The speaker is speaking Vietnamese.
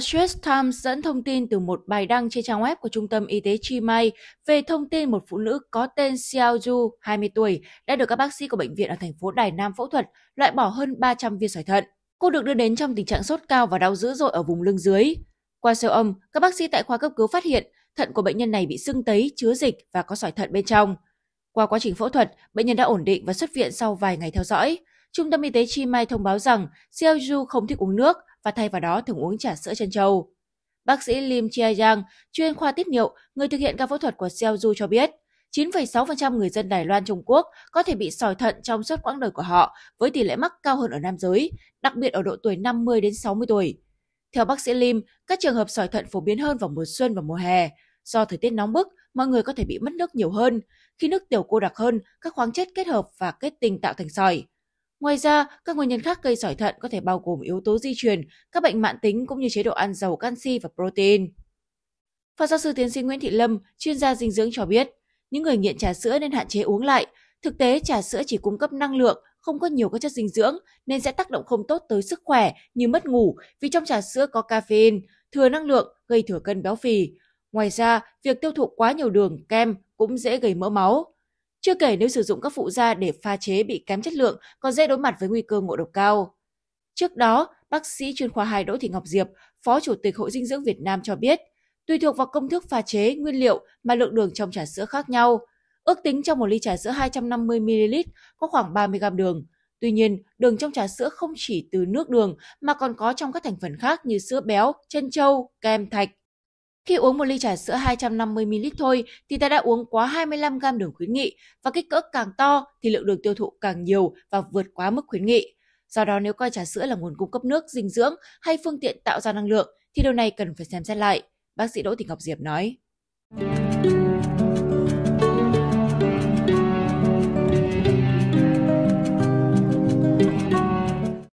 Straits Times dẫn thông tin từ một bài đăng trên trang web của Trung tâm Y tế Chi Mai về thông tin một phụ nữ có tên Xiao Ju, 20 tuổi, đã được các bác sĩ của bệnh viện ở thành phố Đài Nam phẫu thuật loại bỏ hơn 300 viên sỏi thận. Cô được đưa đến trong tình trạng sốt cao và đau dữ dội ở vùng lưng dưới. Qua siêu âm, các bác sĩ tại khoa cấp cứu phát hiện thận của bệnh nhân này bị sưng tấy, chứa dịch và có sỏi thận bên trong. Qua quá trình phẫu thuật, bệnh nhân đã ổn định và xuất viện sau vài ngày theo dõi. Trung tâm Y tế Chi Mai thông báo rằng Xiao Ju không thích uống nước và thay vào đó thường uống trà sữa chân trâu. Bác sĩ Lim Chia Yang, chuyên khoa tiết niệu, người thực hiện ca phẫu thuật của Xiao Du cho biết, 9,6% người dân Đài Loan Trung Quốc có thể bị sỏi thận trong suốt quãng đời của họ, với tỷ lệ mắc cao hơn ở nam giới, đặc biệt ở độ tuổi 50 đến 60 tuổi. Theo bác sĩ Lim, các trường hợp sỏi thận phổ biến hơn vào mùa xuân và mùa hè. Do thời tiết nóng bức, mọi người có thể bị mất nước nhiều hơn. Khi nước tiểu cô đặc hơn, các khoáng chất kết hợp và kết tinh tạo thành sỏi. Ngoài ra, các nguyên nhân khác gây sỏi thận có thể bao gồm yếu tố di truyền, các bệnh mạng tính cũng như chế độ ăn giàu canxi và protein. Phó giáo sư tiến sĩ Nguyễn Thị Lâm, chuyên gia dinh dưỡng cho biết, những người nghiện trà sữa nên hạn chế uống lại. Thực tế, trà sữa chỉ cung cấp năng lượng, không có nhiều các chất dinh dưỡng nên sẽ tác động không tốt tới sức khỏe như mất ngủ vì trong trà sữa có caffeine, thừa năng lượng, gây thừa cân béo phì. Ngoài ra, việc tiêu thụ quá nhiều đường, kem cũng dễ gây mỡ máu. Chưa kể nếu sử dụng các phụ gia để pha chế bị kém chất lượng còn dễ đối mặt với nguy cơ ngộ độc cao. Trước đó, bác sĩ chuyên khoa 2 Đỗ Thị Ngọc Diệp, Phó Chủ tịch Hội Dinh dưỡng Việt Nam cho biết, tùy thuộc vào công thức pha chế, nguyên liệu mà lượng đường trong trà sữa khác nhau. Ước tính trong một ly trà sữa 250ml có khoảng 30g đường. Tuy nhiên, đường trong trà sữa không chỉ từ nước đường mà còn có trong các thành phần khác như sữa béo, chân trâu, kem, thạch. Khi uống một ly trà sữa 250ml thôi thì ta đã uống quá 25g đường khuyến nghị và kích cỡ càng to thì lượng đường tiêu thụ càng nhiều và vượt quá mức khuyến nghị. Do đó nếu coi trà sữa là nguồn cung cấp nước, dinh dưỡng hay phương tiện tạo ra năng lượng thì điều này cần phải xem xét lại, bác sĩ Đỗ Thị Ngọc Diệp nói.